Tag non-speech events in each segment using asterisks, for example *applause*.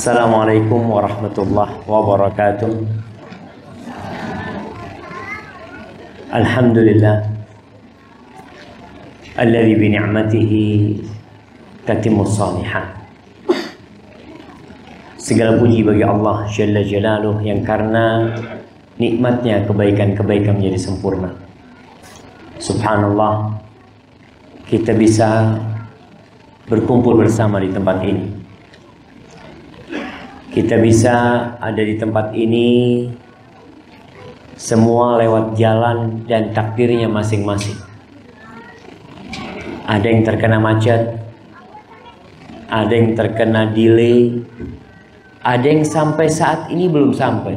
Assalamualaikum warahmatullahi wabarakatuh. Alhamdulillah alladzi bi ni'matihi tatimmu shalihat. Segala puji bagi Allah Jalla Jalaluh yang karena nikmatnya kebaikan-kebaikan menjadi sempurna. Subhanallah, kita bisa berkumpul bersama di tempat ini. Kita bisa ada di tempat ini semua lewat jalan dan takdirnya masing-masing. Ada yang terkena macet, ada yang terkena delay, ada yang sampai saat ini belum sampai.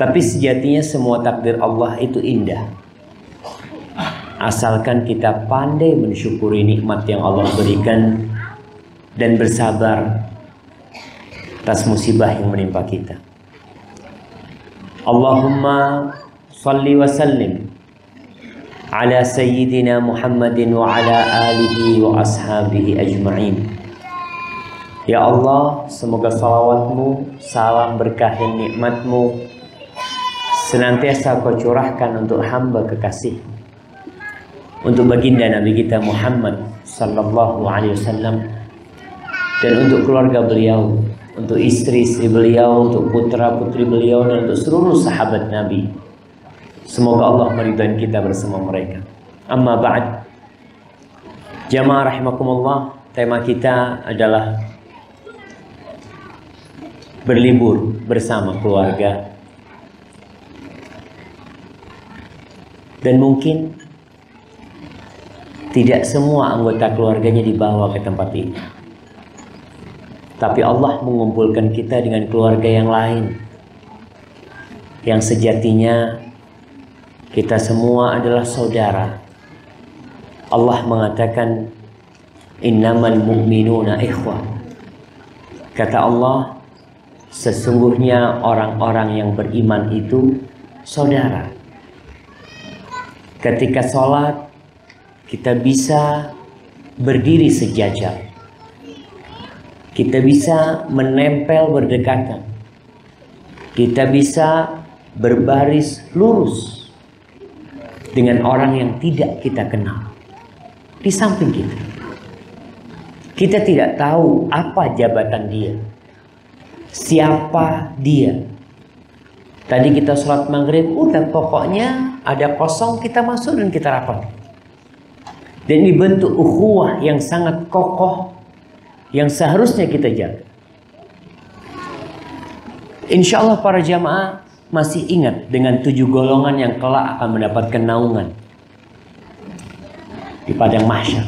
Tapi sejatinya semua takdir Allah itu indah. Asalkan kita pandai mensyukuri nikmat yang Allah berikan dan bersabar atas musibah yang menimpa kita. Allahumma salli wa sallim ala sayyidina Muhammadin wa ala alihi wa ashabihi ajma'in. Ya Allah, semoga salawatmu, salam berkah dan nikmatmu senantiasa kau curahkan untuk hamba kekasih untuk baginda Nabi kita Muhammad sallallahu alaihi wasallam dan untuk keluarga beliau, untuk istri-istri beliau, untuk putra-putri beliau dan untuk seluruh sahabat Nabi. Semoga Allah meridai kita bersama mereka. Amma ba'd. Jamaah rahimakumullah, tema kita adalah berlibur bersama keluarga Dan mungkin tidak semua anggota keluarganya dibawa ke tempat ini. Tapi Allah mengumpulkan kita dengan keluarga yang lain. Yang sejatinya kita semua adalah saudara. Allah mengatakan innamal mu'minuna ikhwah. Kata Allah, sesungguhnya orang-orang yang beriman itu saudara. Ketika sholat, kita bisa berdiri sejajar. Kita bisa menempel berdekatan. Kita bisa berbaris lurus dengan orang yang tidak kita kenal di samping kita. Kita tidak tahu apa jabatan dia, siapa dia. Tadi kita sholat maghrib, udah pokoknya ada kosong kita masuk dan kita rapat. Dan ini bentuk ukhuwah yang sangat kokoh yang seharusnya kita jaga. Insya Allah para jamaah masih ingat dengan tujuh golongan yang kelak akan mendapatkan naungan di padang mahsyar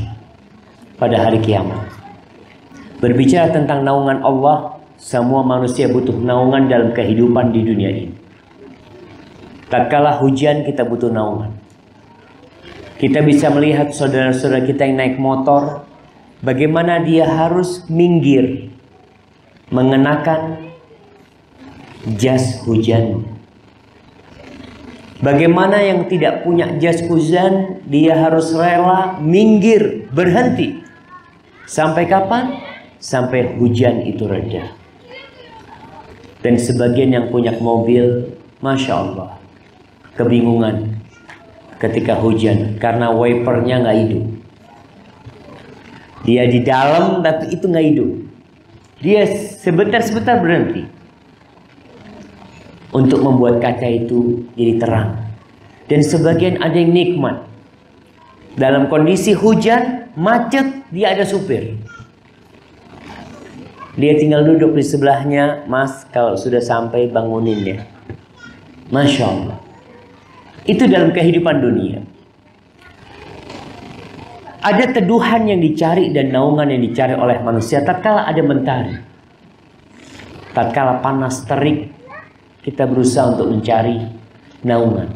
pada hari kiamat. Berbicara tentang naungan Allah, semua manusia butuh naungan dalam kehidupan di dunia ini. Tak kalah hujan kita butuh naungan. Kita bisa melihat saudara-saudara kita yang naik motor, bagaimana dia harus minggir mengenakan jas hujan. Bagaimana yang tidak punya jas hujan, dia harus rela minggir, berhenti. Sampai kapan? Sampai hujan itu reda. Dan sebagian yang punya mobil, Masya Allah, kebingungan ketika hujan karena wipernya nggak hidup. Dia di dalam tapi itu nggak hidup. Dia sebentar-sebentar berhenti untuk membuat kaca itu jadi terang. Dan sebagian ada yang nikmat. Dalam kondisi hujan, macet, dia ada supir. Dia tinggal duduk di sebelahnya, Mas, kalau sudah sampai bangunin ya. Masya Allah. Itu dalam kehidupan dunia. Ada teduhan yang dicari dan naungan yang dicari oleh manusia tatkala ada mentari. Tatkala panas terik, kita berusaha untuk mencari naungan.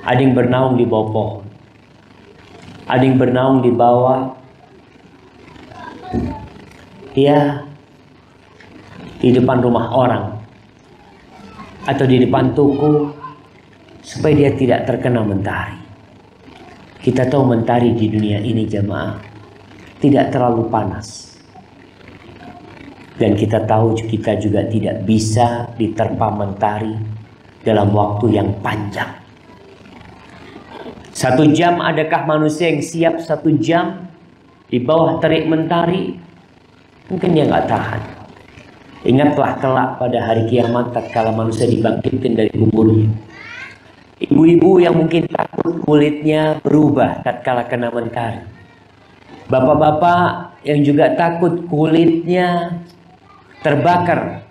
Ada yang bernaung di bawah pohon. Ada yang bernaung di bawah ya di depan rumah orang atau di depan toko supaya dia tidak terkena mentari. Kita tahu mentari di dunia ini jamaah tidak terlalu panas. Dan kita tahu kita juga tidak bisa diterpa mentari dalam waktu yang panjang. Satu jam adakah manusia yang siap satu jam di bawah terik mentari? Mungkin dia nggak tahan. Ingatlah kelak pada hari kiamat tatkala manusia dibangkitkan dari kuburnya. Ibu-ibu yang mungkin takut kulitnya berubah tatkala kena mentari. Bapak-bapak yang juga takut kulitnya terbakar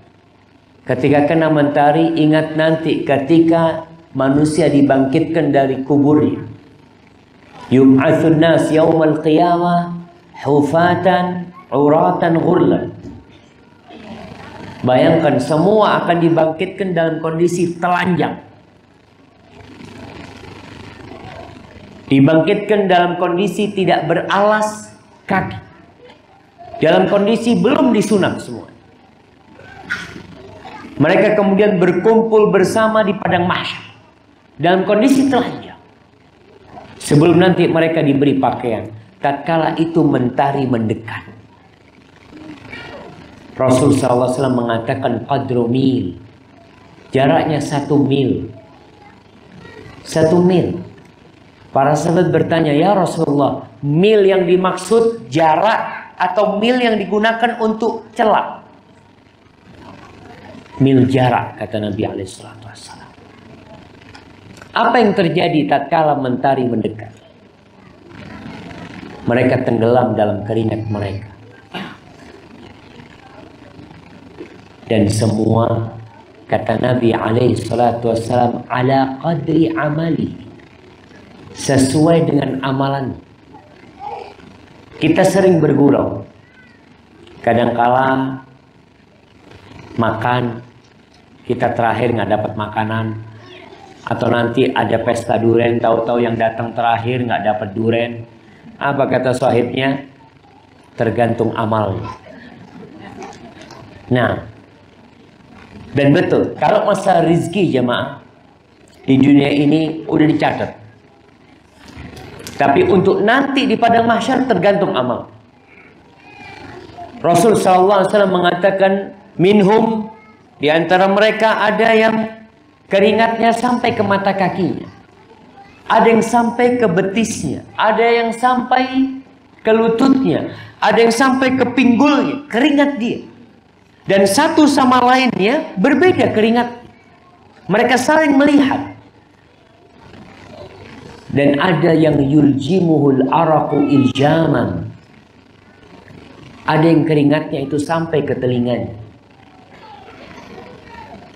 ketika kena mentari, ingat nanti ketika manusia dibangkitkan dari kuburnya. Yub'atsun nas yaumal qiyamah hufatan uratan ghurlan. Bayangkan semua akan dibangkitkan dalam kondisi telanjang. Dibangkitkan dalam kondisi tidak beralas kaki. Dalam kondisi belum disunat semua. Mereka kemudian berkumpul bersama di padang mahsyar dalam kondisi telanjang. Sebelum nanti mereka diberi pakaian, tatkala itu mentari mendekat. Rasul SAW mengatakan qadru mil. Jaraknya satu mil. Satu mil. Para sahabat bertanya, ya Rasulullah, mil yang dimaksud jarak atau mil yang digunakan untuk celak? Mil jarak, kata Nabi Alaihissalam. Apa yang terjadi tatkala mentari mendekat? Mereka tenggelam dalam keringat mereka. Dan semua kata Nabi alaihi ala qadri amali sesuai dengan amalan. Kita sering bergurau. Kadangkala makan kita terakhir nggak dapat makanan. Atau nanti ada pesta duren tahu-tahu yang datang terakhir nggak dapat duren. Apa kata sahibnya? Tergantung amalnya nah dan betul kalau masa rizki jemaah di dunia ini udah dicatat tapi untuk nanti di padang mahsyar tergantung amal. Rasul SAW mengatakan minhum di antara mereka ada yang keringatnya sampai ke mata kakinya. Ada yang sampai ke betisnya, ada yang sampai ke lututnya, ada yang sampai ke pinggulnya, keringat dia. Dan satu sama lainnya berbeda keringat. Mereka saling melihat dan ada yang yuljimuhul araku iljaman. Ada yang keringatnya itu sampai ke telinganya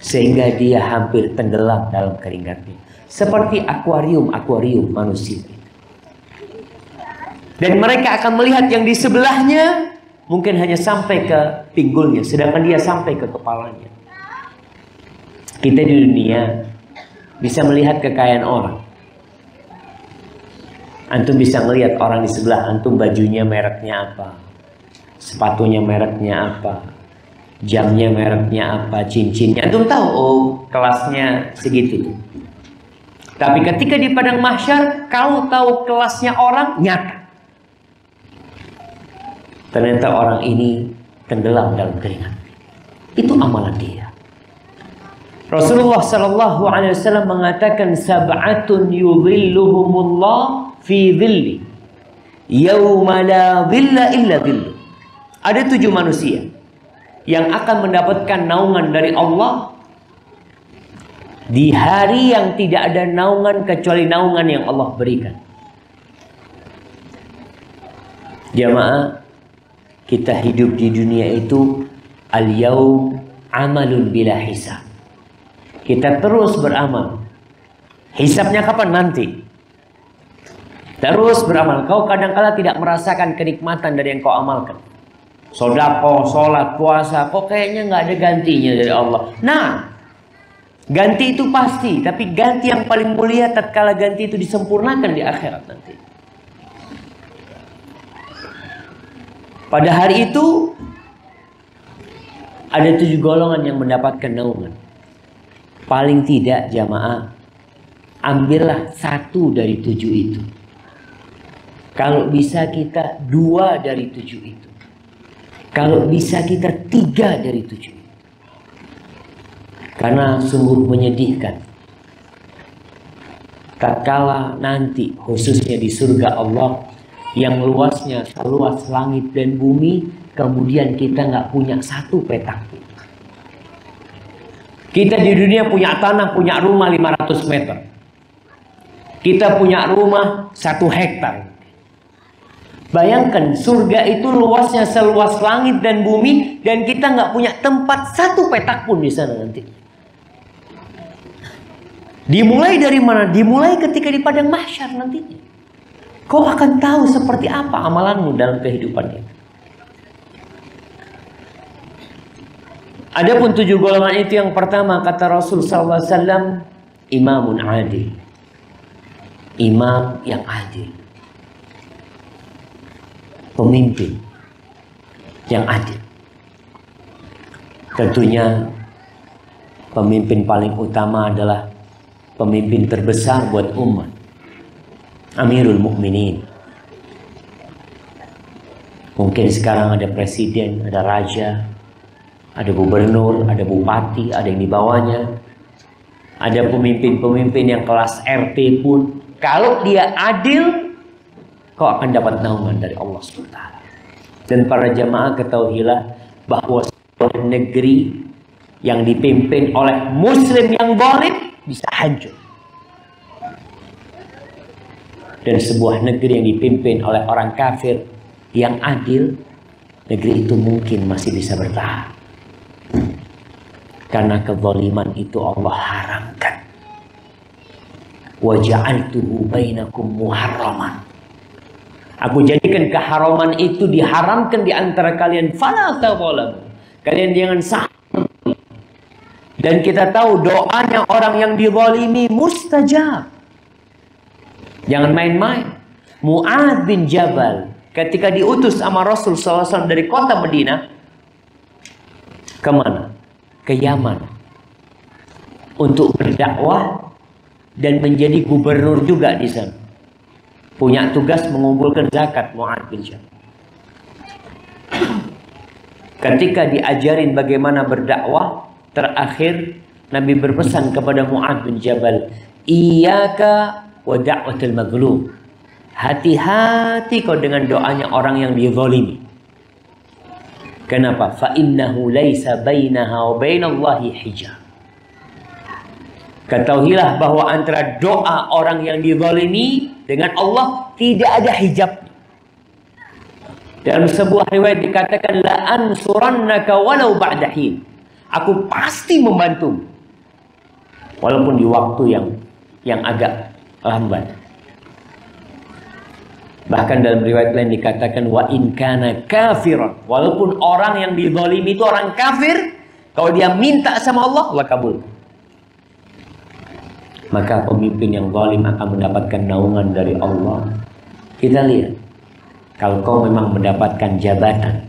sehingga dia hampir tenggelam dalam keringatnya. Seperti akuarium akuarium manusia. Dan mereka akan melihat yang di sebelahnya mungkin hanya sampai ke pinggulnya sedangkan dia sampai ke kepalanya. Kita di dunia bisa melihat kekayaan orang Antum bisa ngelihat orang di sebelah antum bajunya mereknya apa, sepatunya mereknya apa, jamnya mereknya apa, cincinnya. Antum tahu, oh kelasnya segitu. Tapi ketika di padang mahsyar, kau tahu kelasnya orang nyata. Ternyata orang ini tenggelam dalam keringat. Itu amalan dia. Rasulullah Sallallahu Alaihi Wasallam mengatakan sab'atun yudhilluhumullah fi dhilli yauma la dhilla illa dhillu. Ada tujuh manusia yang akan mendapatkan naungan dari Allah di hari yang tidak ada naungan kecuali naungan yang Allah berikan. Jamaah, kita hidup di dunia itu al-yaum amalun bila hisab. Kita terus beramal. Hisapnya kapan nanti? Terus beramal. Kau kadang-kala tidak merasakan kenikmatan dari yang kau amalkan. Sodako, sholat, puasa. Kok kayaknya nggak ada gantinya dari Allah. Nah, ganti itu pasti. Tapi ganti yang paling mulia tatkala ganti itu disempurnakan di akhirat nanti. Pada hari itu ada tujuh golongan yang mendapatkan naungan. Paling tidak jamaah ambillah satu dari tujuh itu. Kalau bisa kita dua dari tujuh itu. Kalau bisa kita tiga dari tujuh. Karena sungguh menyedihkan. Tatkala nanti khususnya di surga Allah yang luasnya seluas langit dan bumi, kemudian kita nggak punya satu petak Kita di dunia punya tanah, punya rumah 500 meter. Kita punya rumah satu hektar. Bayangkan surga itu luasnya seluas langit dan bumi dan kita nggak punya tempat satu petak pun di sana nanti. Dimulai dari mana? Dimulai ketika di padang mahsyar nantinya. Kau akan tahu seperti apa amalanmu dalam kehidupan ini. Adapun tujuh golongan itu yang pertama kata Rasul SAW imamun adil. Imam yang adil. Pemimpin yang adil. Tentunya pemimpin paling utama adalah pemimpin terbesar buat umat. Amirul Mukminin. Mungkin sekarang ada presiden, ada raja, ada gubernur, ada bupati, ada yang di bawahnya. Ada pemimpin-pemimpin yang kelas RT pun. Kalau dia adil, kau akan dapat naungan dari Allah SWT. Dan para jamaah ketahuilah bahwa sebuah negeri yang dipimpin oleh muslim yang boleh bisa hancur. Dan sebuah negeri yang dipimpin oleh orang kafir yang adil, negeri itu mungkin masih bisa bertahan. Karena kezaliman itu Allah haramkan. Waja'altuhu bainakum muharraman. Aku jadikan keharaman itu diharamkan di antara kalian. Fala Kalian jangan sah dan kita tahu doanya orang yang dizalimi mustajab. Jangan main-main. Mu'ad bin Jabal ketika diutus sama Rasul SAW dari kota Medina ke mana? Ke Yaman untuk berdakwah dan menjadi gubernur juga di sana. Punya tugas mengumpulkan zakat Mu'ad bin Jabal. Ketika diajarin bagaimana berdakwah, Terakhir Nabi berpesan kepada Mu'ad bin Jabal, "Iyyaka wa da'watul maghlub." Hati-hati kau dengan doanya orang yang dizalimi. Kenapa? Fa innahu laisa bainaha wa bainallahi hijab. Ketahuilah bahwa antara doa orang yang dizalimi dengan Allah tidak ada hijab. Dalam sebuah riwayat dikatakan la ansurannaka walau ba'da hin. Aku pasti membantu. Walaupun di waktu yang yang agak lambat. Bahkan dalam riwayat lain dikatakan wa in kana kafiran. Walaupun orang yang dizalimi itu orang kafir, kalau dia minta sama Allah, Allah kabul. Maka pemimpin yang zalim akan mendapatkan naungan dari Allah. Kita lihat. Kalau kau memang mendapatkan jabatan,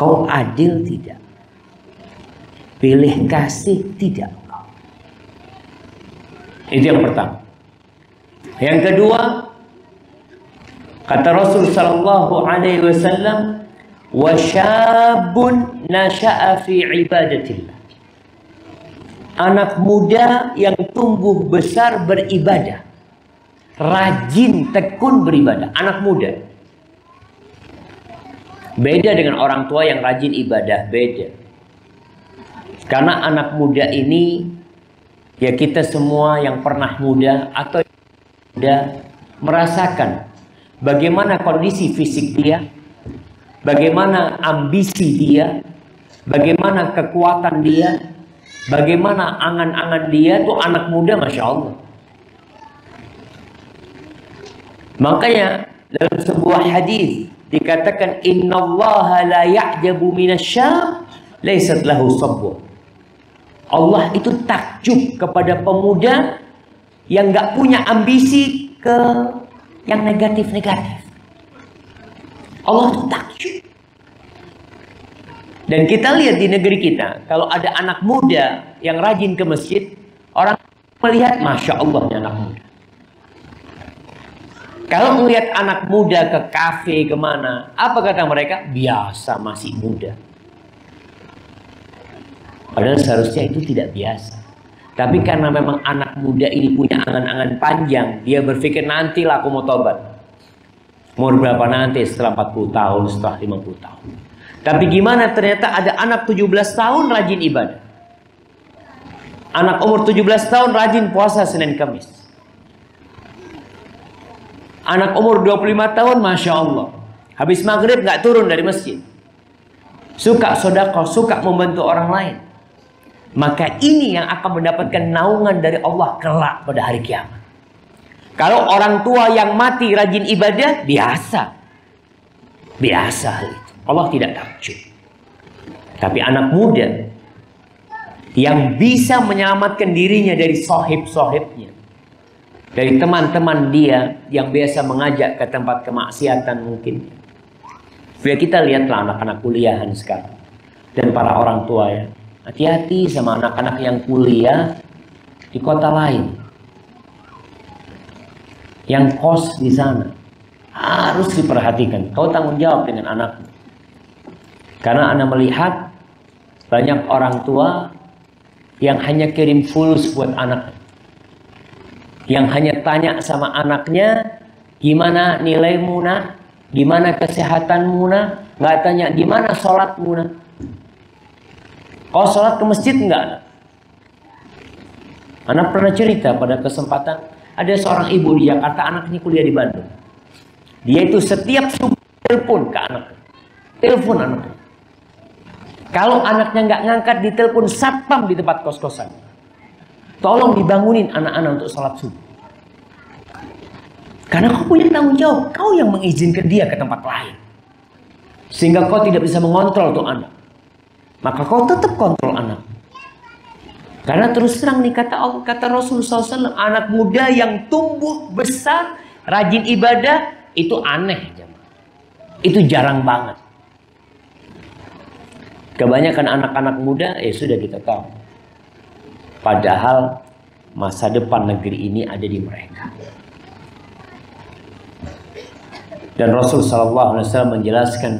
kau adil tidak? pilih kasih tidak itu yang pertama yang kedua kata Rasul sallallahu alaihi wasallam wa syabun nasha'a fi ibadatillah anak muda yang tumbuh besar beribadah. Rajin tekun beribadah. Anak muda. Beda dengan orang tua yang rajin ibadah beda. Karena anak muda ini ya kita semua yang pernah muda atau muda merasakan bagaimana kondisi fisik dia, bagaimana ambisi dia, bagaimana kekuatan dia, bagaimana angan-angan dia tuh anak muda masya Allah. Makanya dalam sebuah hadis dikatakan Inna Allah la ya'jabu minasyam laysat lahu sabwa. Allah itu takjub kepada pemuda yang nggak punya ambisi ke yang negatif-negatif. Allah itu takjub. Dan kita lihat di negeri kita, kalau ada anak muda yang rajin ke masjid, orang melihat, Masya Allah anak muda. Kalau melihat anak muda ke kafe ke mana, apa kata mereka? Biasa masih muda. Padahal seharusnya itu tidak biasa. Tapi karena memang anak muda ini punya angan-angan panjang, dia berpikir nantilah aku mau tobat. Umur berapa nanti setelah 40 tahun, setelah 50 tahun. Tapi gimana ternyata ada anak 17 tahun rajin ibadah. Anak umur 17 tahun rajin puasa Senin Kamis. Anak umur 25 tahun, Masya Allah. Habis maghrib nggak turun dari masjid. Suka sodako, suka membantu orang lain. Maka ini yang akan mendapatkan naungan dari Allah kelak pada hari kiamat. Kalau orang tua yang mati rajin ibadah, biasa. Biasa hal itu. Allah tidak takjub. Tapi anak muda yang bisa menyelamatkan dirinya dari sohib-sohibnya dari teman-teman dia yang biasa mengajak ke tempat kemaksiatan mungkin. Biar kita lihatlah anak-anak kuliahan sekarang dan para orang tua ya. Hati-hati sama anak-anak yang kuliah di kota lain. Yang kos di sana harus diperhatikan. Kau tanggung jawab dengan anak. Karena Anda melihat banyak orang tua yang hanya kirim fulus buat anak yang hanya tanya sama anaknya gimana nilai muna, gimana kesehatan muna, nggak tanya gimana sholat muna. Kau sholat ke masjid nggak? Anak pernah cerita pada kesempatan ada seorang ibu di Jakarta anaknya kuliah di Bandung. Dia itu setiap subuh telepon ke anak, telepon anaknya. Kalau anaknya nggak ngangkat di telepon satpam di tempat kos-kosan. Tolong dibangunin anak-anak untuk sholat subuh. Karena kau punya tanggung jawab. Kau yang mengizinkan dia ke tempat lain. Sehingga kau tidak bisa mengontrol tuh anak. Maka kau tetap kontrol anak. Karena terus terang nih kata Allah, kata Rasul SAW, anak muda yang tumbuh besar, rajin ibadah, itu aneh. Itu jarang banget. Kebanyakan anak-anak muda, ya sudah kita tahu. Padahal masa depan negeri ini ada di mereka. Dan Rasul Shallallahu Alaihi Wasallam menjelaskan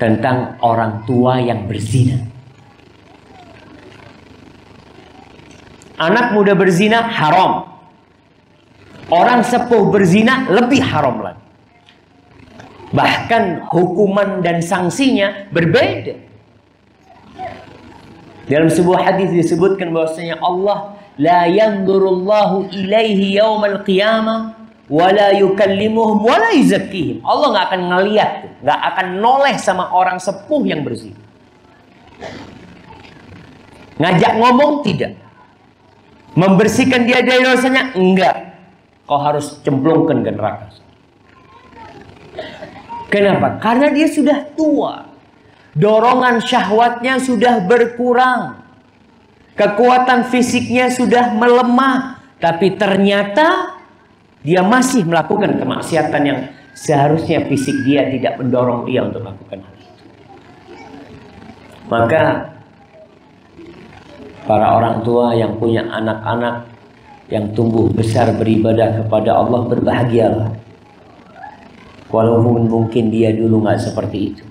tentang orang tua yang berzina. Anak muda berzina haram. Orang sepuh berzina lebih haram lagi. Bahkan hukuman dan sanksinya berbeda. Dalam sebuah hadis disebutkan bahwasanya Allah la yanzurullahu ilaihi yaumal qiyamah wa la yukallimuhum wa la yuzakkihim. Allah nggak akan ngeliat, nggak akan noleh sama orang sepuh yang bersih. Ngajak ngomong tidak. Membersihkan dia dari dosanya enggak. Kau harus cemplungkan ke neraka. Kenapa? Karena dia sudah tua dorongan syahwatnya sudah berkurang. Kekuatan fisiknya sudah melemah, tapi ternyata dia masih melakukan kemaksiatan yang seharusnya fisik dia tidak mendorong dia untuk melakukan hal itu. Maka para orang tua yang punya anak-anak yang tumbuh besar beribadah kepada Allah berbahagialah. Walaupun mungkin dia dulu nggak seperti itu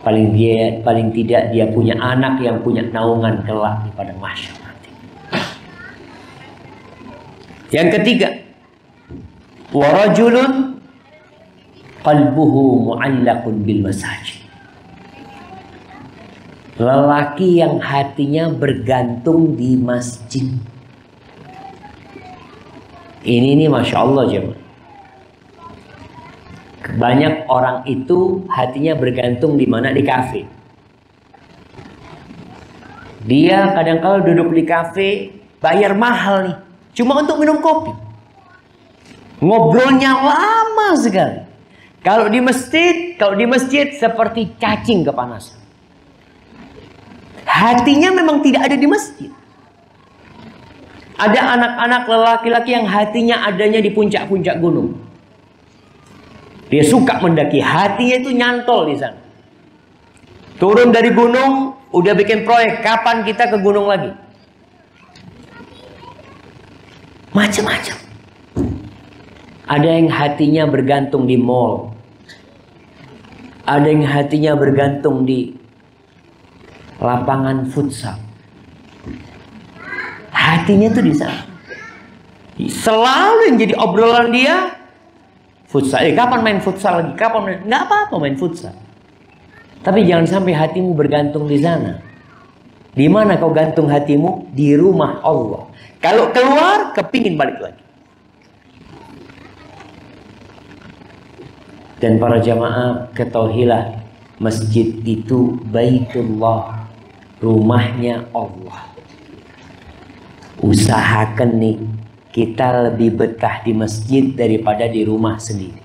paling dia paling tidak dia punya anak yang punya naungan kelak pada mahsyar nanti. Yang ketiga, warajulun qalbuhu mu'allaqun bil masajid. Lelaki yang hatinya bergantung di masjid. Ini nih masya Allah jemaah. Banyak orang itu hatinya bergantung di mana di kafe. Dia kadang kala duduk di kafe bayar mahal nih, cuma untuk minum kopi. Ngobrolnya lama sekali. Kalau di masjid, kalau di masjid seperti cacing kepanasan. Hatinya memang tidak ada di masjid. Ada anak-anak lelaki-laki yang hatinya adanya di puncak-puncak gunung. Dia suka mendaki, hatinya itu nyantol di sana. Turun dari gunung, udah bikin proyek, kapan kita ke gunung lagi? Macam-macam. Ada yang hatinya bergantung di mall. Ada yang hatinya bergantung di lapangan futsal. Hatinya tuh di sana. Selalu yang jadi obrolan dia futsal. Eh, kapan main futsal lagi? Kapan main? Nggak apa-apa main futsal. Tapi jangan sampai hatimu bergantung di sana. Di mana kau gantung hatimu? Di rumah Allah. Kalau keluar, kepingin balik lagi. Dan para jamaah ketahuilah masjid itu baitullah, rumahnya Allah. Usahakan nih kita lebih betah di masjid daripada di rumah sendiri.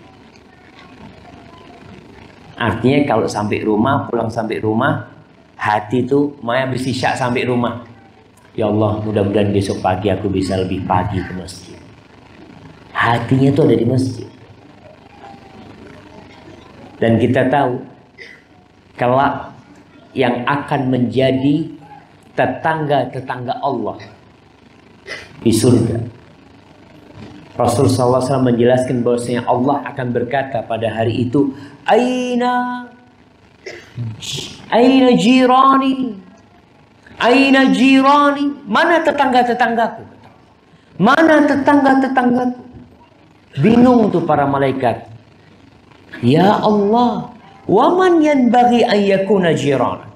Artinya kalau sampai rumah, pulang sampai rumah, hati itu mau habis isya sampai rumah. Ya Allah, mudah-mudahan besok pagi aku bisa lebih pagi ke masjid. Hatinya itu ada di masjid. Dan kita tahu kelak yang akan menjadi tetangga-tetangga Allah di surga. Rasul SAW menjelaskan bahwasanya Allah akan berkata pada hari itu, Aina Aina jirani Aina jirani Mana tetangga-tetanggaku Mana tetangga-tetanggaku Bingung tuh para malaikat Ya Allah, waman yang bagi ayyakuna jiran.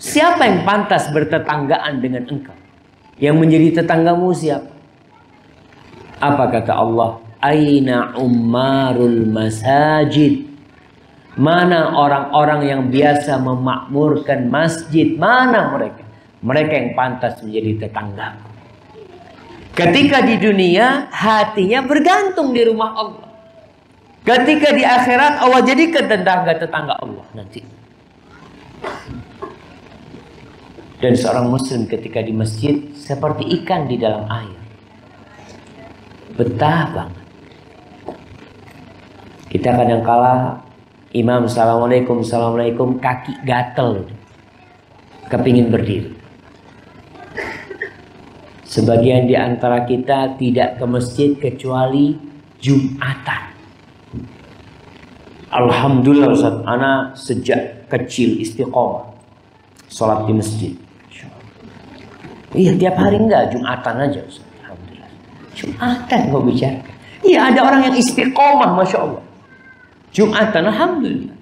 Siapa yang pantas bertetanggaan dengan engkau? Yang menjadi tetanggamu siapa? Apa kata Allah? Aina ummarul masajid. Mana orang-orang yang biasa memakmurkan masjid? Mana mereka? Mereka yang pantas menjadi tetanggaku. Ketika di dunia hatinya bergantung di rumah Allah. Ketika di akhirat Allah jadikan tetangga-tetangga Allah nanti. Dan seorang muslim ketika di masjid seperti ikan di dalam air. Betah banget. Kita kadang kala imam assalamualaikum assalamualaikum kaki gatel kepingin berdiri. Sebagian di antara kita tidak ke masjid kecuali Jumatan. Alhamdulillah Ustaz, ana sejak kecil istiqomah sholat di masjid. Iya tiap hari enggak, Jumatan aja Ustaz. Jumatan kau bicara. Iya ada orang yang istiqomah Masya Allah. Jumatan Alhamdulillah.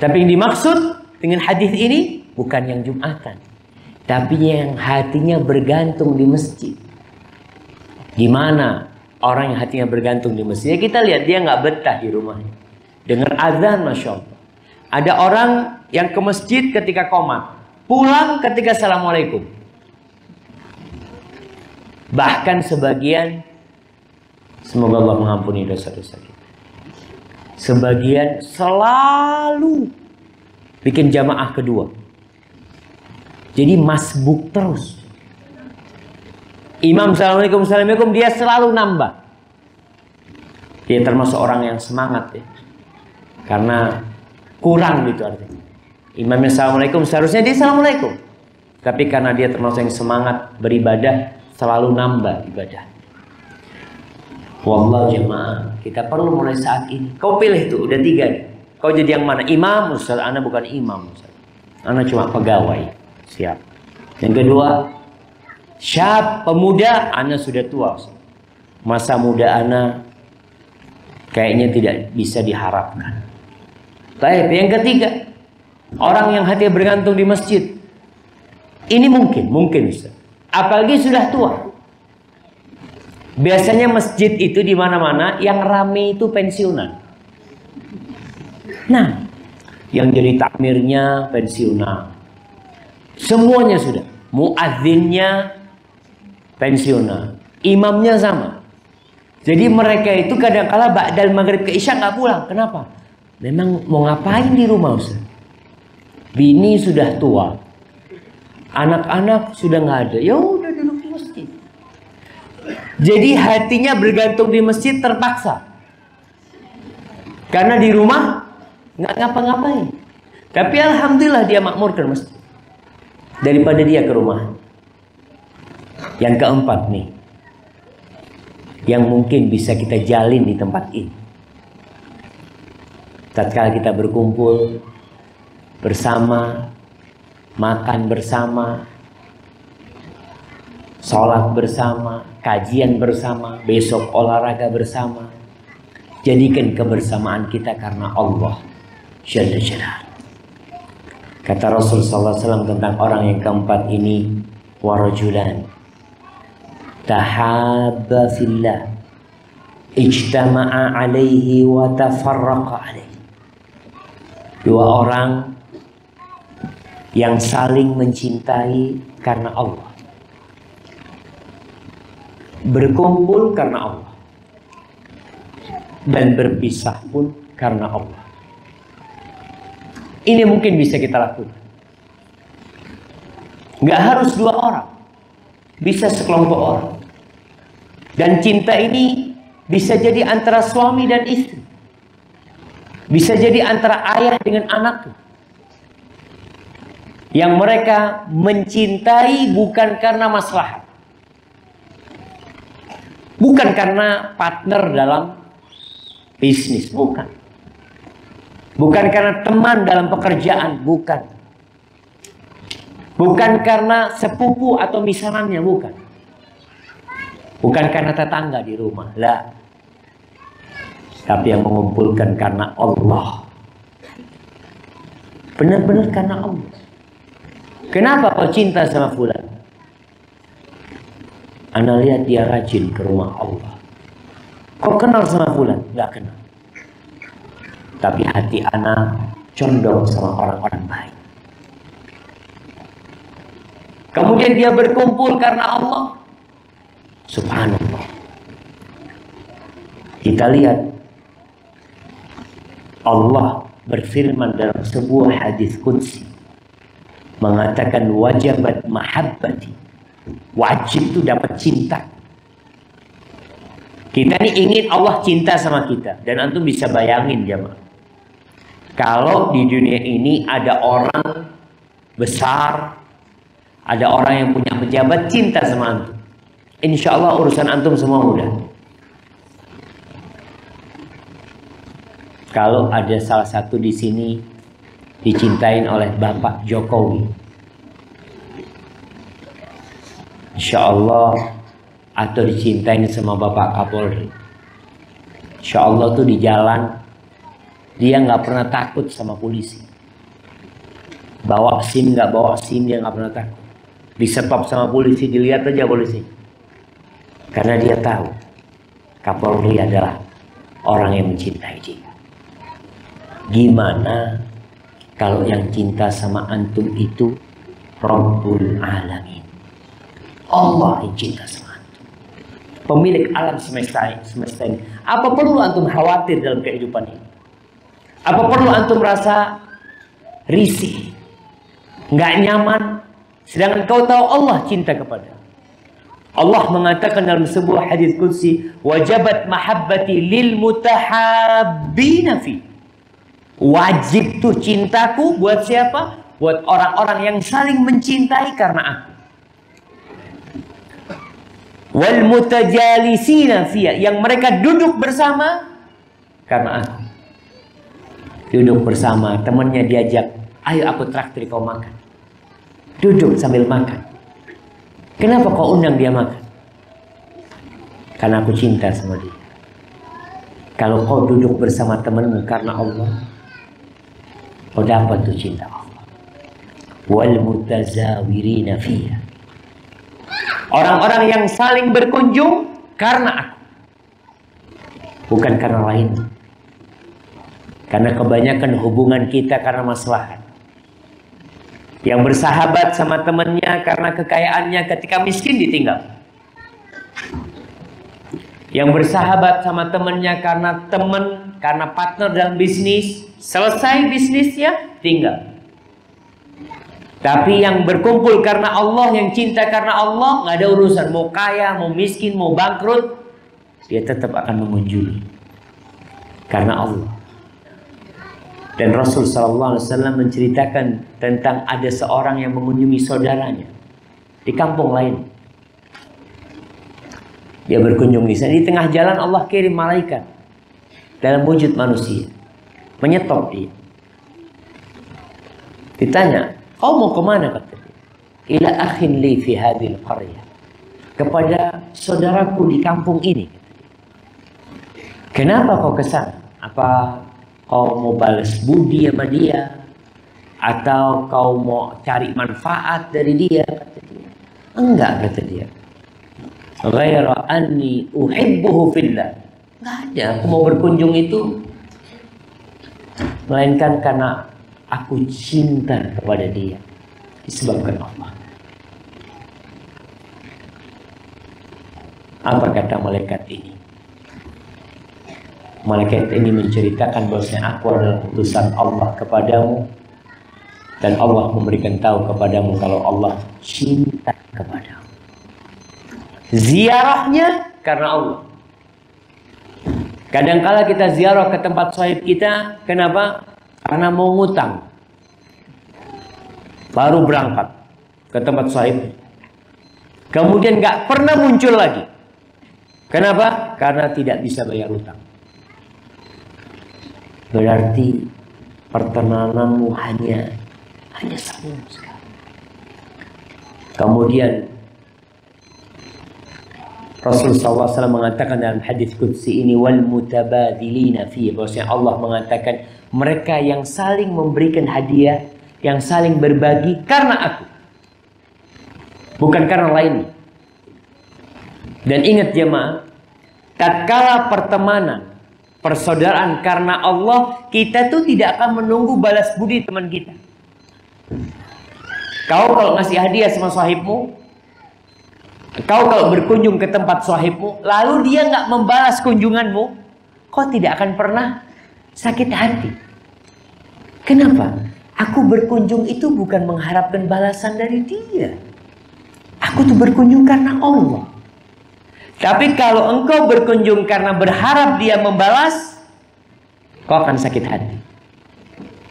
Tapi yang dimaksud dengan hadis ini bukan yang Jumatan. Tapi yang hatinya bergantung di masjid. Gimana orang yang hatinya bergantung di masjid? Ya kita lihat dia nggak betah di rumahnya. Dengan azan Masya Allah. Ada orang yang ke masjid ketika komat. Pulang ketika Assalamualaikum. Bahkan sebagian Semoga Allah mengampuni dosa-dosa kita. Sebagian selalu bikin jamaah kedua. Jadi masbuk terus. Imam Assalamualaikum Assalamualaikum dia selalu nambah. Dia termasuk orang yang semangat ya. Karena kurang gitu artinya. Imamnya Assalamualaikum seharusnya dia Assalamualaikum. Tapi karena dia termasuk yang semangat beribadah selalu nambah ibadah. Wallah jemaah, kita perlu mulai saat ini. Kau pilih tuh, udah tiga. Kau jadi yang mana? Imam, Ustaz. Anda bukan imam, Ustaz. Anda cuma pegawai. Siap. Yang kedua, syab, pemuda, Anda sudah tua. Ustaz. Masa muda Anda kayaknya tidak bisa diharapkan. Baik, yang ketiga, orang yang hati bergantung di masjid. Ini mungkin, mungkin Ustaz. Apalagi sudah tua. Biasanya masjid itu di mana-mana yang rame itu pensiunan. Nah, yang jadi takmirnya pensiunan. Semuanya sudah. Muadzinnya pensiunan. Imamnya sama. Jadi mereka itu kadang-kala ba'dal maghrib ke isya nggak pulang. Kenapa? Memang mau ngapain di rumah Ustaz? Bini sudah tua. Anak-anak sudah nggak ada. Ya udah duduk di masjid. Jadi hatinya bergantung di masjid terpaksa. Karena di rumah nggak ngapa-ngapain. Tapi alhamdulillah dia makmurkan masjid. Daripada dia ke rumah. Yang keempat nih. yang mungkin bisa kita jalin di tempat ini. Tatkala kita berkumpul bersama, makan bersama, sholat bersama, kajian bersama, besok olahraga bersama. Jadikan kebersamaan kita karena Allah Jalla Jalal. Kata Rasul Wasallam tentang orang yang keempat ini, warajulan tahabba fillah ijtama'a alaihi wa tafarraqa alaihi. Dua orang yang saling mencintai karena Allah. Berkumpul karena Allah. Dan berpisah pun karena Allah. Ini mungkin bisa kita lakukan. Nggak harus dua orang. Bisa sekelompok orang. Dan cinta ini bisa jadi antara suami dan istri. Bisa jadi antara ayah dengan anaknya. Yang mereka mencintai bukan karena masalah. Bukan karena partner dalam bisnis, bukan. Bukan karena teman dalam pekerjaan, bukan. Bukan karena sepupu atau misanannya, bukan. Bukan karena tetangga di rumah, lah. Tapi yang mengumpulkan karena Allah. Benar-benar karena Allah. Kenapa kau cinta sama fulan? Anda lihat dia rajin ke rumah Allah. Kau kenal sama fulan? Gak kenal. Tapi hati anak condong sama orang-orang baik. Kemudian dia berkumpul karena Allah. Subhanallah. Kita lihat Allah berfirman dalam sebuah hadis kunci mengatakan wajibat mahabbati. Wajib itu dapat cinta. Kita ini ingin Allah cinta sama kita. Dan antum bisa bayangin jemaah. Kalau di dunia ini ada orang besar ada orang yang punya pejabat cinta sama antum. Insya Allah urusan antum semua mudah. Kalau ada salah satu di sini dicintain oleh Bapak Jokowi. Insya Allah atau dicintain sama Bapak Kapolri. Insya Allah tuh di jalan dia nggak pernah takut sama polisi. Bawa SIM nggak bawa SIM dia nggak pernah takut. Disetop sama polisi dilihat aja polisi. Karena dia tahu Kapolri adalah orang yang mencintai dia. Gimana kalau yang cinta sama antum itu Rabbul Alamin. Allah yang cinta sama antum. Pemilik alam semesta, ini. Apa perlu antum khawatir dalam kehidupan ini? Apa perlu antum rasa risih? Nggak nyaman? Sedangkan kau tahu Allah cinta kepada. Allah mengatakan dalam sebuah hadis kursi, wajabat mahabbati lil mutahabbina fi. Wajib tuh cintaku buat siapa? Buat orang-orang yang saling mencintai karena aku. Wal mutajalisina fiyah. Yang mereka duduk bersama karena aku. Duduk bersama, temannya diajak, ayo aku traktir kau makan. Duduk sambil makan. Kenapa kau undang dia makan? Karena aku cinta sama dia. Kalau kau duduk bersama temanmu karena Allah, dapat tuh cinta Allah. Wal mutazawirina. Orang-orang yang saling berkunjung karena aku. Bukan karena lain. Karena kebanyakan hubungan kita karena maslahat. Yang bersahabat sama temannya karena kekayaannya ketika miskin ditinggal. Yang bersahabat sama temannya karena teman, karena partner dalam bisnis, selesai bisnisnya, tinggal. Tapi yang berkumpul karena Allah, yang cinta karena Allah, nggak ada urusan. Mau kaya, mau miskin, mau bangkrut, dia tetap akan mengunjungi. Karena Allah. Dan Rasul Sallallahu Alaihi Wasallam menceritakan tentang ada seorang yang mengunjungi saudaranya di kampung lain. Dia berkunjung di sana. Di tengah jalan Allah kirim malaikat dalam wujud manusia. Menyetop dia. Ditanya, kau mau ke mana kata dia? Ila akhin li fi hadil qaryah. Kepada saudaraku di kampung ini. Kenapa kau ke sana? Apa kau mau balas budi sama dia? Atau kau mau cari manfaat dari dia? Kata dia. Enggak kata dia ghaira anni uhibbuhu fillah. Enggak ada, aku mau berkunjung itu melainkan karena aku cinta kepada dia disebabkan Allah. Apa kata malaikat ini? Malaikat ini menceritakan bahwasanya aku adalah utusan Allah kepadamu dan Allah memberikan tahu kepadamu kalau Allah cinta kepadamu. Ziarahnya karena Allah. Kadangkala kita ziarah ke tempat sahib kita, kenapa? Karena mau ngutang. Baru berangkat ke tempat sahib. Kemudian nggak pernah muncul lagi. Kenapa? Karena tidak bisa bayar utang. Berarti pertenanganmu hanya hanya satu sekali. Kemudian Rasulullah SAW mengatakan dalam hadis kudsi ini wal mutabadilina fi bahwasanya Allah mengatakan mereka yang saling memberikan hadiah, yang saling berbagi karena aku. Bukan karena lain. Dan ingat jemaah, tatkala pertemanan, persaudaraan karena Allah, kita tuh tidak akan menunggu balas budi teman kita. Kau kalau ngasih hadiah sama sahibmu, Kau kalau berkunjung ke tempat suahibmu, lalu dia nggak membalas kunjunganmu, kau tidak akan pernah sakit hati. Kenapa? Aku berkunjung itu bukan mengharapkan balasan dari dia. Aku tuh berkunjung karena Allah. Tapi kalau engkau berkunjung karena berharap dia membalas, kau akan sakit hati.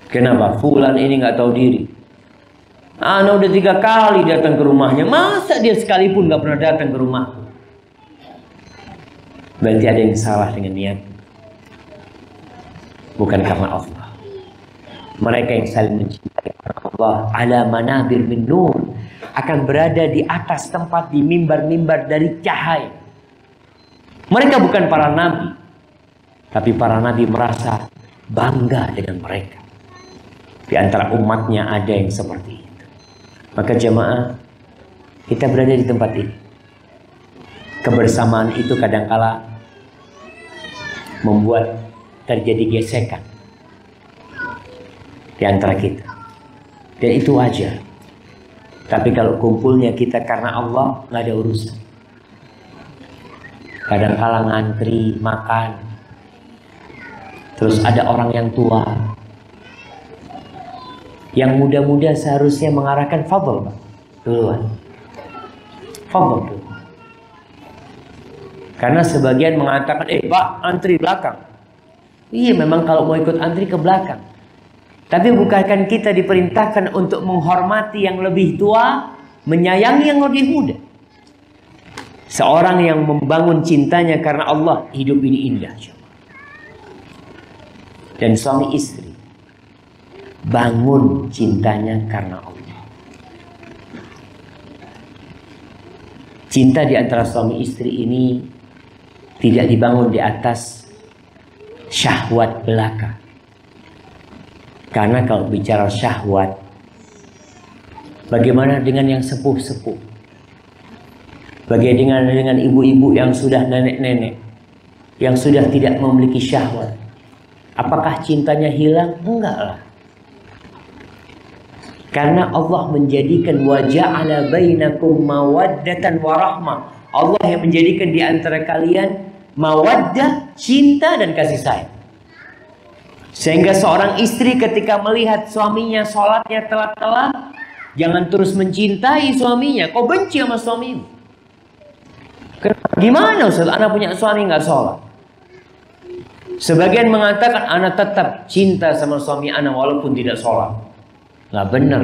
Kenapa? Fulan ini nggak tahu diri. Ana udah tiga kali datang ke rumahnya. Masa dia sekalipun gak pernah datang ke rumah? Berarti ada yang salah dengan niat. Bukan karena Allah. Mereka yang saling mencintai Allah ala manabir min nur akan berada di atas tempat di mimbar-mimbar dari cahaya. Mereka bukan para nabi, tapi para nabi merasa bangga dengan mereka. Di antara umatnya ada yang seperti. Maka jemaah kita berada di tempat ini. Kebersamaan itu kadangkala membuat terjadi gesekan di antara kita. Dan itu wajar. Tapi kalau kumpulnya kita karena Allah, nggak ada urusan. Kadangkala ngantri, makan. Terus ada orang yang tua, yang muda-muda seharusnya mengarahkan fadl, Pak. Duluan. Fadl dulu. Karena sebagian mengatakan, eh Pak, antri belakang. Iya, memang kalau mau ikut antri ke belakang. Tapi bukankah kita diperintahkan untuk menghormati yang lebih tua, menyayangi yang lebih muda? Seorang yang membangun cintanya karena Allah, hidup ini indah. Dan suami istri bangun cintanya karena Allah. Cinta di antara suami istri ini tidak dibangun di atas syahwat belaka. Karena kalau bicara syahwat, bagaimana dengan yang sepuh-sepuh? Bagaimana dengan ibu-ibu yang sudah nenek-nenek, yang sudah tidak memiliki syahwat? Apakah cintanya hilang? Enggak lah. Karena Allah menjadikan wajah ala bainakum mawaddatan warahmah. Allah yang menjadikan di antara kalian mawaddah, cinta dan kasih sayang. Sehingga seorang istri ketika melihat suaminya sholatnya telat-telat, jangan terus mencintai suaminya. Kau benci sama suamimu. Gimana Ustaz? Anak punya suami nggak sholat. Sebagian mengatakan anak tetap cinta sama suami anak walaupun tidak sholat. Nggak benar.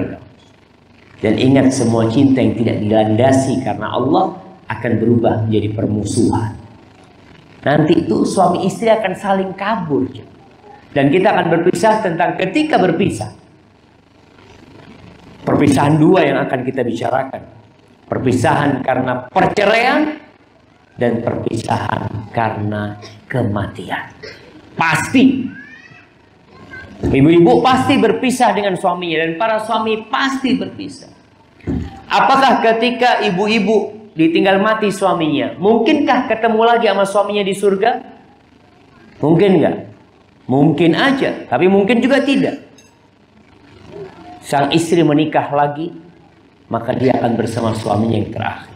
Dan ingat semua cinta yang tidak dilandasi karena Allah akan berubah menjadi permusuhan. Nanti itu suami istri akan saling kabur. Dan kita akan berpisah tentang ketika berpisah. Perpisahan dua yang akan kita bicarakan. Perpisahan karena perceraian dan perpisahan karena kematian. Pasti. Ibu-ibu pasti berpisah dengan suaminya dan para suami pasti berpisah. Apakah ketika ibu-ibu ditinggal mati suaminya, mungkinkah ketemu lagi sama suaminya di surga? Mungkin enggak? Mungkin aja, tapi mungkin juga tidak. Sang istri menikah lagi, maka dia akan bersama suaminya yang terakhir.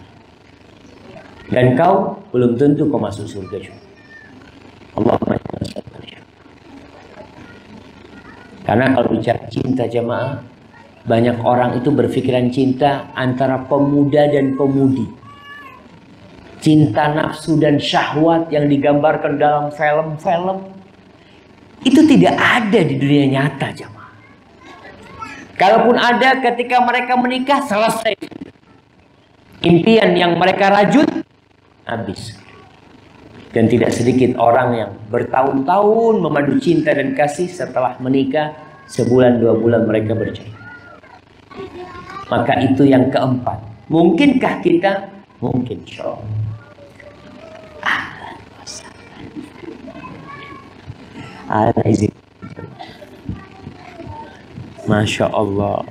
Dan kau belum tentu kau masuk surga juga. Allahumma Karena kalau bicara cinta jemaah, banyak orang itu berpikiran cinta antara pemuda dan pemudi. Cinta nafsu dan syahwat yang digambarkan dalam film-film itu tidak ada di dunia nyata jemaah. Kalaupun ada ketika mereka menikah selesai. Impian yang mereka rajut habis. Dan tidak sedikit orang yang bertahun-tahun memadu cinta dan kasih setelah menikah sebulan dua bulan mereka bercerai. Maka itu yang keempat. Mungkinkah kita? Mungkin. Masya Allah.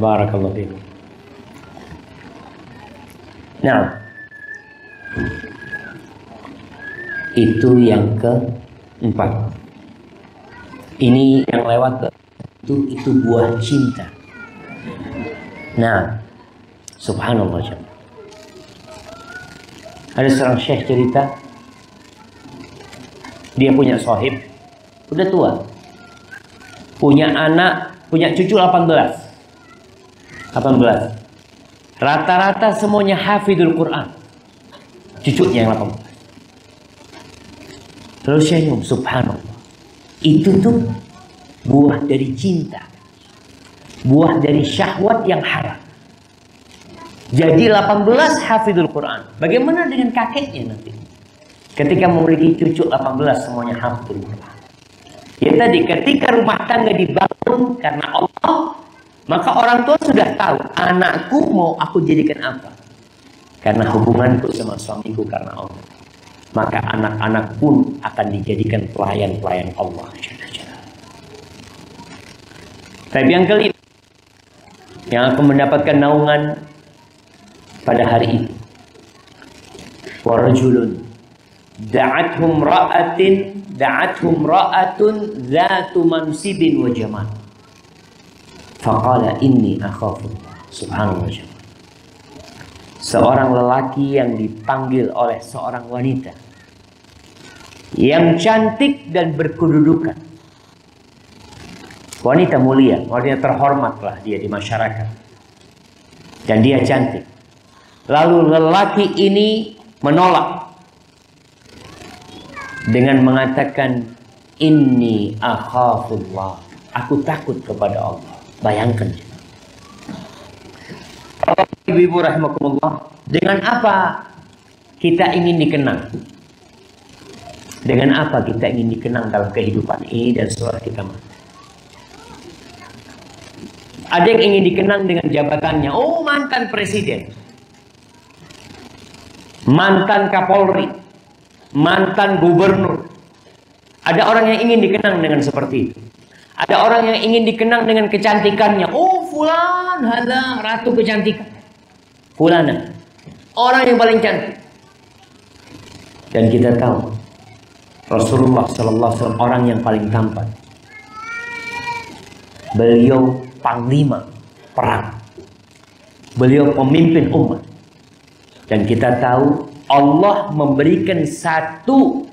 Barakallahu fiikum. Nah, itu yang keempat. Ini yang lewat itu itu buah cinta. Nah, subhanallah Ada seorang syekh cerita dia punya sohib udah tua punya anak punya cucu 18 18. Rata-rata semuanya hafidul Quran. Cucunya yang 18. Terus saya nyum, subhanallah. Itu tuh buah dari cinta. Buah dari syahwat yang haram. Jadi 18 hafidul Quran. Bagaimana dengan kakeknya nanti? Ketika memiliki cucu 18 semuanya hafidul Quran. Ya tadi ketika rumah tangga dibangun karena Allah maka orang tua sudah tahu anakku mau aku jadikan apa. Karena hubunganku sama suamiku karena Allah. Maka anak-anak pun akan dijadikan pelayan-pelayan Allah. Tapi yang kelima yang akan mendapatkan naungan pada hari itu. Warajulun da'athum ra'atin da'athum ra'atun zatu mansibin wa jamal. Faqala inni akhafullah. Subhanallah. Seorang lelaki yang dipanggil oleh seorang wanita yang cantik dan berkedudukan. Wanita mulia, wanita terhormatlah dia di masyarakat. Dan dia cantik. Lalu lelaki ini menolak dengan mengatakan inni akhafullah. Aku takut kepada Allah. Bayangkan. Ibu-ibu rahimakumullah, dengan apa kita ingin dikenang? Dengan apa kita ingin dikenang dalam kehidupan ini dan setelah kita mati? Ada yang ingin dikenang dengan jabatannya. Oh, mantan presiden. Mantan Kapolri. Mantan gubernur. Ada orang yang ingin dikenang dengan seperti itu. Ada orang yang ingin dikenang dengan kecantikannya. Oh, fulan, ada ratu kecantikan. Fulana. Orang yang paling cantik. Dan kita tahu Rasulullah sallallahu alaihi wasallam orang yang paling tampan. Beliau panglima perang. Beliau pemimpin umat. Dan kita tahu Allah memberikan satu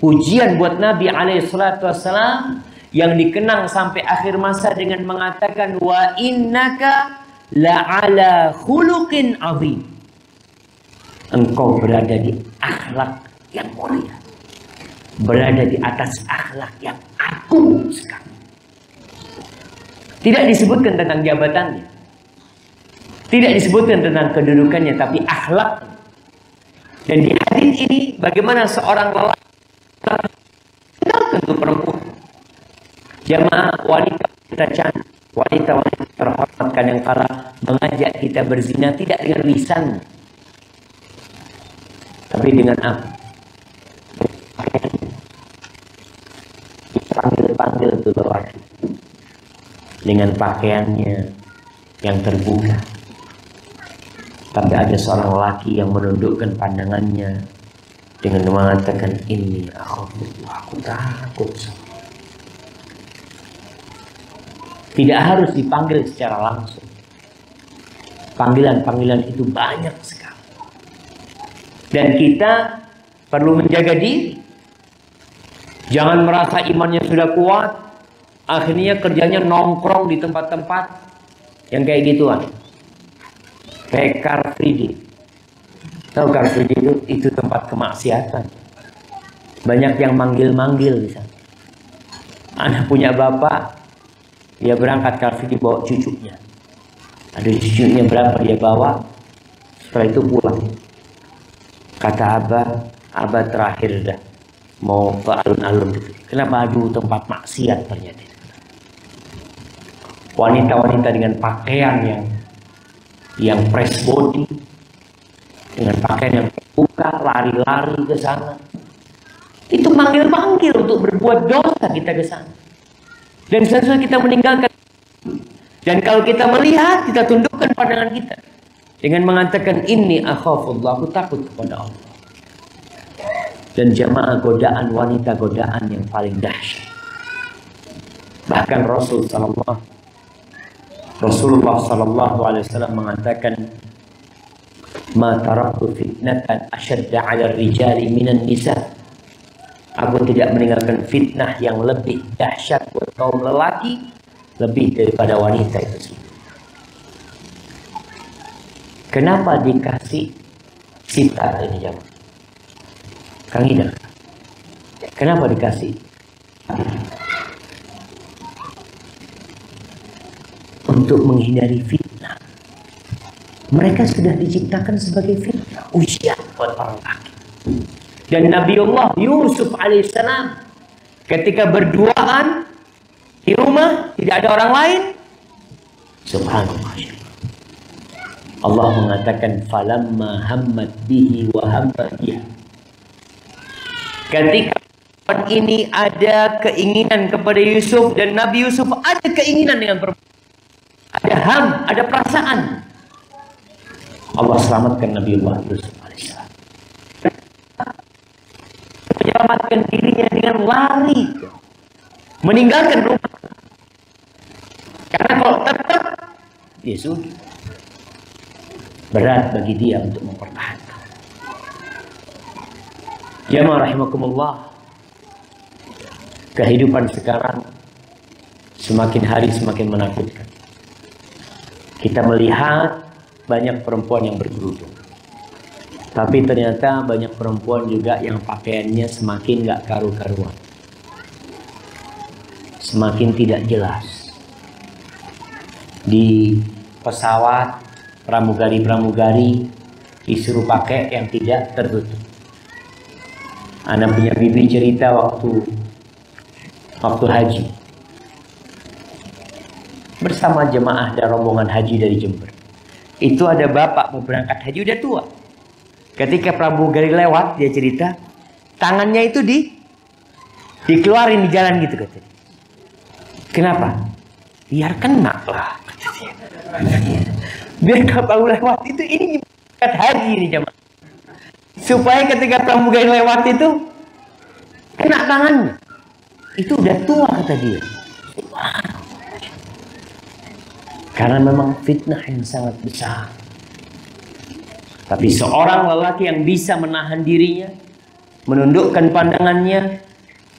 pujian buat Nabi alaihi salatu wasallam yang dikenang sampai akhir masa dengan mengatakan wa innaka la'ala khuluqin azim. Engkau berada di akhlak yang mulia. berada di atas akhlak yang agung sekali. Tidak disebutkan tentang jabatannya. Tidak disebutkan tentang kedudukannya, tapi akhlak. Dan di hadis ini bagaimana seorang lelaki tentu perempuan. Jamaah wanita kita cantik, wanita-wanita terhormat kadang kala mengajak kita berzina tidak dengan lisan, tapi dengan apa? Panggil-panggil itu lelaki dengan pakaiannya yang terbuka. Tapi ada seorang lelaki yang menundukkan pandangannya dengan mengatakan ini aku aku takut tidak harus dipanggil secara langsung. Panggilan-panggilan itu banyak sekali. Dan kita perlu menjaga diri. Jangan merasa imannya sudah kuat. Akhirnya kerjanya nongkrong di tempat-tempat yang kayak gituan Free Day Tahu Free Day itu, itu tempat kemaksiatan. Banyak yang manggil-manggil di sana. Anak punya bapak, dia berangkat Free Day bawa cucunya. Ada cucunya berapa dia bawa, setelah itu pulang. Kata abah, abah terakhir dah mau ke alun-alun. Kenapa aduh tempat maksiat ternyata. Wanita-wanita dengan pakaian yang yang press body, dengan pakaian yang terbuka, lari-lari ke sana. Itu manggil-manggil untuk berbuat dosa kita ke sana. Dan sesudah kita meninggalkan dan kalau kita melihat, kita tundukkan pandangan kita dengan mengatakan ini akhafullah, aku takut kepada Allah. Dan jamaah godaan wanita godaan yang paling dahsyat. Bahkan Rasul sallallahu Rasulullah sallallahu alaihi wasallam mengatakan ma taraktu fitnatan asyadda 'ala rijali minan nisa. Aku tidak meninggalkan fitnah yang lebih dahsyat buat kaum lelaki lebih daripada wanita itu sendiri. Kenapa dikasih sitar ini jamaah Kang Ida kenapa dikasih untuk menghindari fitnah mereka sudah diciptakan sebagai fitnah, ujian buat orang laki. Dan Nabi Allah Yusuf alaihissalam ketika berduaan di rumah tidak ada orang lain, subhanallah. Allah mengatakan falamma hammat bihi wa hamma Ketika ini ada keinginan kepada Yusuf dan Nabi Yusuf ada keinginan dengan perempuan. Ada ham, ada perasaan. Allah selamatkan Nabi Allah Yusuf alaihissalam. Menyelamatkan dirinya dengan lari. Meninggalkan rumah. Karena kalau tetap, ya sudah. Berat bagi dia untuk mempertahankan. Jamaah rahimakumullah. Kehidupan sekarang semakin hari semakin menakutkan. Kita melihat banyak perempuan yang berkerudung. Tapi ternyata banyak perempuan juga yang pakaiannya semakin gak karu-karuan. Semakin tidak jelas. Di pesawat, pramugari-pramugari disuruh pakai yang tidak tertutup. Anak punya bibi cerita waktu waktu haji bersama jemaah dan rombongan haji dari Jember. Itu ada bapak mau berangkat haji udah tua. Ketika Prabu Gari lewat, dia cerita, tangannya itu di dikeluarin di jalan gitu katanya. Kenapa? Biar kena lah. Biar kapal lewat itu ini berangkat haji ini jemaah. Supaya ketika pramugari lewat itu kena tangannya. Itu udah tua kata dia. Karena memang fitnah yang sangat besar. Tapi seorang lelaki yang bisa menahan dirinya, menundukkan pandangannya,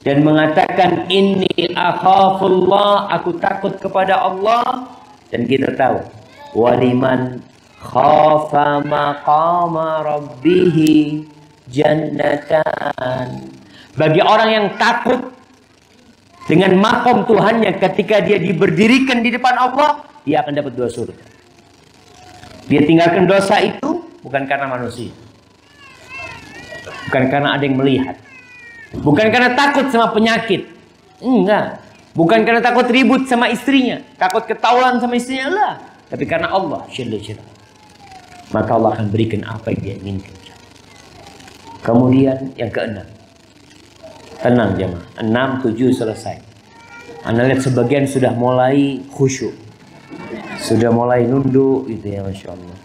dan mengatakan ini akhafullah, aku takut kepada Allah. Dan kita tahu, waliman khafa maqama rabbihi jannatan. bagi orang yang takut dengan makom Tuhannya ketika dia diberdirikan di depan Allah, dia akan dapat dua surga. Dia tinggalkan dosa itu bukan karena manusia. Bukan karena ada yang melihat. Bukan karena takut sama penyakit. Enggak. Bukan karena takut ribut sama istrinya. Takut ketahuan sama istrinya. Lah. Tapi karena Allah. Maka Allah akan berikan apa yang dia inginkan. Kemudian yang keenam. Tenang jemaah. Enam, tujuh selesai. Anda lihat sebagian sudah mulai khusyuk. Sudah mulai nunduk gitu ya Masya Allah.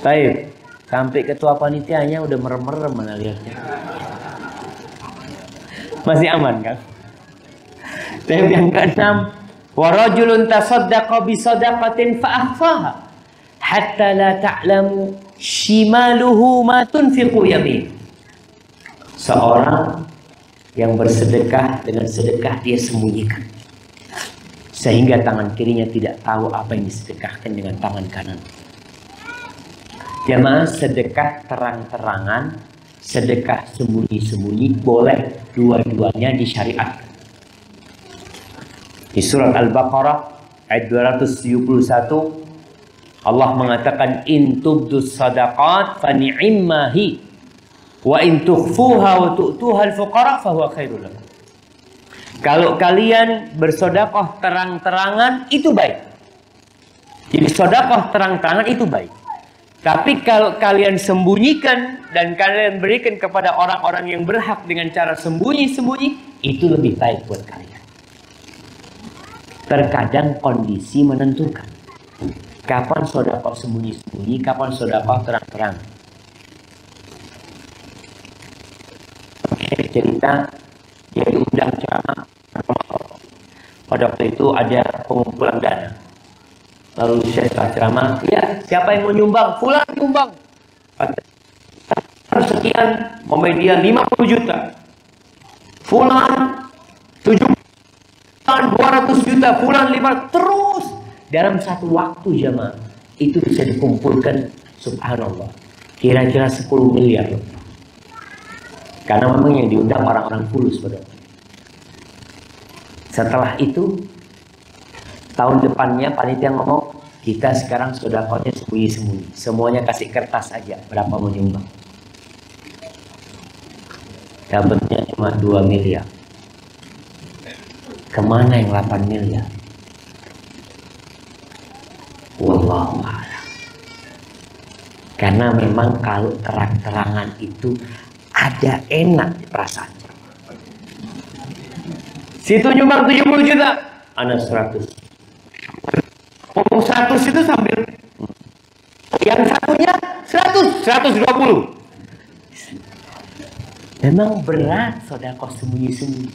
Baik. Sampai ketua panitianya udah merem-merem mana lihatnya. Masih aman kan? Tapi yang keenam. Warajulun tasaddaqa bisadaqatin fa'ahfaha. Hatta la ta'lamu shimaluhu ma tunfiqu yamin. Seorang yang bersedekah dengan sedekah dia sembunyikan. Sehingga tangan kirinya tidak tahu apa yang disedekahkan dengan tangan kanan. Jamaah sedekah terang-terangan, sedekah sembunyi-sembunyi boleh dua-duanya disyariatkan. Di surat Al-Baqarah ayat 271 Allah mengatakan in tubdus sadaqat fa wa in tukhfuha wa tu'tuha al-fuqara fa huwa khairul. Kalau kalian bersodakoh terang-terangan itu baik. Jadi sodakoh terang-terangan itu baik. Tapi kalau kalian sembunyikan dan kalian berikan kepada orang-orang yang berhak dengan cara sembunyi-sembunyi, itu lebih baik buat kalian. Terkadang kondisi menentukan. Kapan sodakoh sembunyi-sembunyi, kapan sodakoh terang-terang. Cerita dia diundang ceramah pada waktu itu ada pengumpulan dana. Lalu saya setelah ceramah ya siapa yang mau nyumbang? Pulang nyumbang. Sekian mau media 50 juta. Fulan 7 200 juta fulan 5 terus dalam satu waktu jamaah itu bisa dikumpulkan subhanallah kira-kira 10 miliar karena memang yang diundang orang-orang fulus pada setelah itu tahun depannya panitia ngomong kita sekarang sudah kotnya sembunyi-sembunyi. Semuanya kasih kertas aja berapa mau nyumbang. Dapatnya cuma 2 miliar. Ke mana yang 8 miliar? Wallahu. Karena memang kalau terang-terangan itu ada enak perasaan. Situ nyumbang 70 juta, ana 100. Ngomong 100 itu sambil yang satunya 100, 120. Memang berat sodako sembunyi-sembunyi.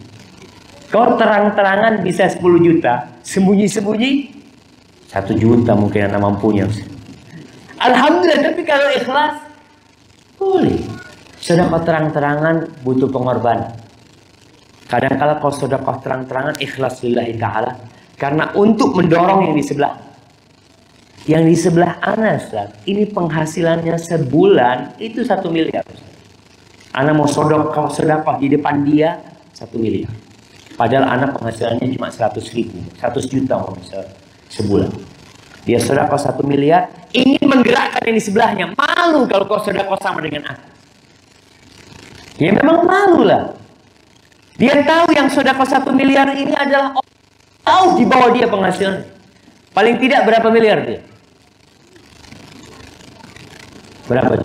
Kau terang-terangan bisa 10 juta, sembunyi-sembunyi satu juta mungkin anda mampunya. Alhamdulillah, tapi kalau ikhlas, boleh. Sedekah terang-terangan butuh pengorbanan. Kadang-kala kalau sedekah terang-terangan ikhlas lillahi ta'ala. Karena untuk mendorong yang di sebelah. Yang di sebelah Anas, ini penghasilannya sebulan itu satu miliar. Anak mau sedekah sedekah di depan dia satu miliar. Padahal anak penghasilannya cuma 100 ribu, 100 juta mau sebulan. Dia sedekah satu miliar, ingin menggerakkan yang di sebelahnya. Malu kalau kau sedekah sama dengan aku. Ya memang malu lah. Dia tahu yang sedekah satu miliar ini adalah tahu di bawah dia penghasilan. Paling tidak berapa miliar dia? Berapa?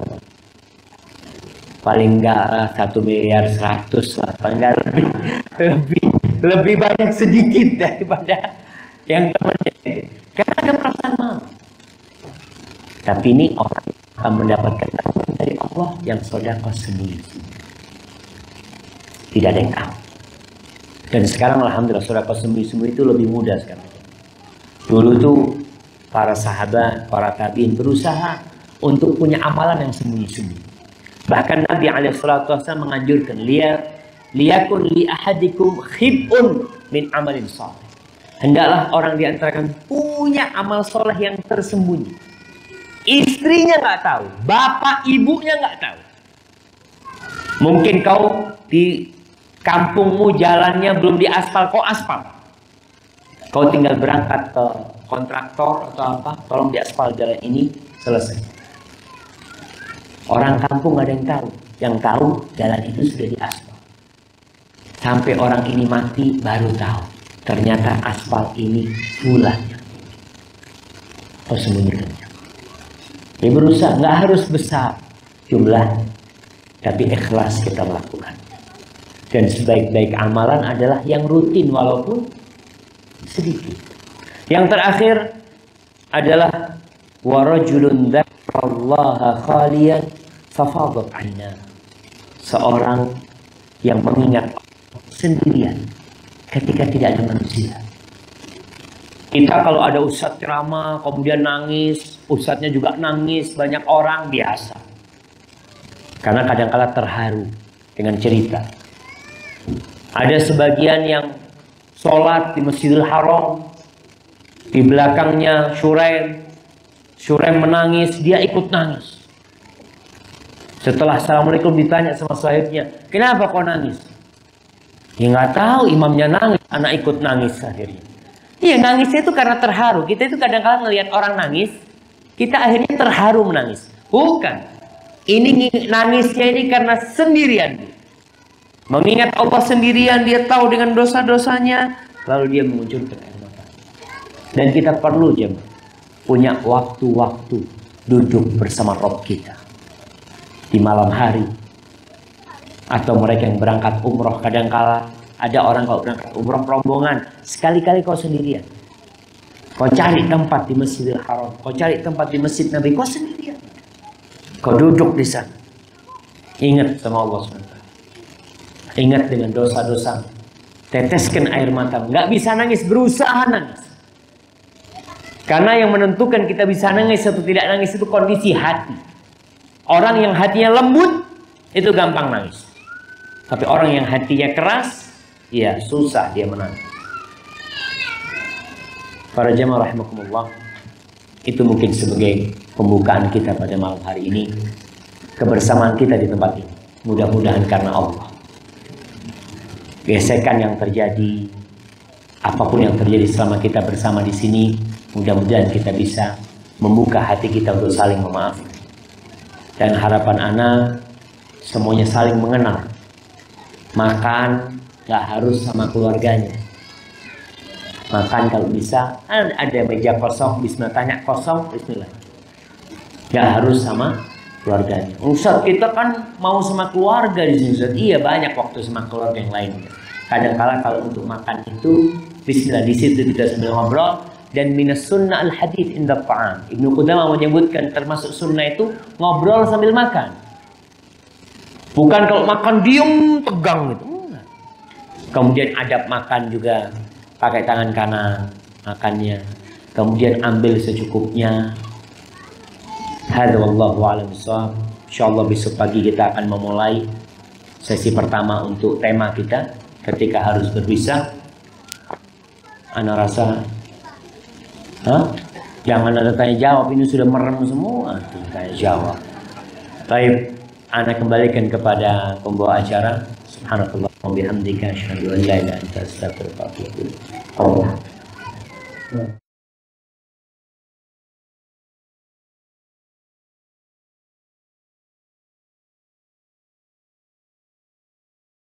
Paling enggak satu miliar seratus lah. Paling enggak lebih, *laughs* lebih, lebih banyak sedikit daripada yang temannya. Karena ada perasaan malu. Tapi ini orang akan mendapatkan dari Allah yang sodako sendiri. Tidak ada yang tahu. Dan sekarang Alhamdulillah sodako sembunyi-sembunyi itu lebih mudah sekarang. Dulu tuh para sahabat, para tabiin berusaha untuk punya amalan yang sembunyi-sembunyi. Bahkan Nabi SAW menganjurkan lihat liyakun li ahadikum khibun min amalin salih Hendaklah orang di punya amal soleh yang tersembunyi. Istrinya nggak tahu, bapak ibunya nggak tahu. Mungkin kau di kampungmu jalannya belum diaspal, kau aspal. Kau tinggal berangkat ke kontraktor atau apa, tolong diaspal jalan ini, selesai. Orang kampung ada yang tahu. Yang tahu jalan itu sudah diaspal. Sampai orang ini mati baru tahu. Ternyata aspal ini bulannya. Kau sembunyikannya. Dia berusaha, nggak harus besar jumlah, tapi ikhlas kita lakukan. Dan sebaik-baik amalan adalah yang rutin walaupun sedikit. Yang terakhir adalah warajulun dzakarallaha khaliyan. Seorang yang mengingat sendirian ketika tidak ada manusia. Kita kalau ada ustadz ceramah kemudian nangis, ustadznya juga nangis, banyak orang biasa. Karena kadang-kala terharu dengan cerita. Ada sebagian yang sholat di Masjidil Haram, di belakangnya Shuraim. Shuraim menangis, dia ikut nangis. Setelah Assalamualaikum ditanya sama sahibnya, kenapa kau nangis? Ya nggak tahu, imamnya nangis, anak ikut nangis akhirnya. Iya nangisnya itu karena terharu. Kita itu kadang-kadang ngelihat orang nangis, kita akhirnya terharu menangis. Bukan. Ini nangisnya ini karena sendirian. Mengingat Allah sendirian, dia tahu dengan dosa-dosanya, lalu dia mengucurkan air mata. Dan kita perlu jemaah punya waktu-waktu duduk bersama Rob kita. Di malam hari. Atau mereka yang berangkat umroh kadangkala ada orang kalau berangkat umroh rombongan sekali-kali kau sendirian. Kau cari tempat di Masjidil Haram kau cari tempat di Masjid Nabi kau sendirian. Kau duduk di sana. Ingat sama Allah SWT ingat dengan dosa-dosa teteskan air mata nggak bisa nangis berusaha nangis karena yang menentukan kita bisa nangis atau tidak nangis itu kondisi hati. Orang yang hatinya lembut itu gampang nangis. Tapi orang yang hatinya keras, ya susah dia menangis. Para jemaah rahimakumullah, itu mungkin sebagai pembukaan kita pada malam hari ini. Kebersamaan kita di tempat ini. Mudah-mudahan karena Allah. Gesekan yang terjadi, apa pun yang terjadi selama kita bersama di sini, Mudah-mudahan kita bisa membuka hati kita untuk saling memaafkan. Dan harapan anak semuanya saling mengenal. Makan gak harus sama keluarganya. Makan kalau bisa, ada meja kosong, Bismillah tanya kosong, Bismillah. Gak harus sama keluarganya. Ustaz kita kan mau sama keluarga di sini Ustaz. Iya banyak waktu sama keluarga yang lain. Kadang-kala kalau untuk makan itu Bismillah di situ kita sambil ngobrol, dan minas sunnah al hadith inda ta'am. Ibnu Qudamah menyebutkan termasuk sunnah itu ngobrol sambil makan. Bukan kalau makan diem tegang gitu. Kemudian adab makan juga pakai tangan kanan makannya. Kemudian ambil secukupnya. Hadza wallahu a'lam Insyaallah besok pagi kita akan memulai sesi pertama untuk tema kita ketika harus berpisah. Ana rasa Hah? Jangan ada tanya jawab, ini sudah merem semua. Tanya jawab. Baik, Anda kembalikan kepada pembawa acara. Subhanallah wa bihamdika asyhadu an la ilaha illa anta astaghfiruka wa atubu ilaik.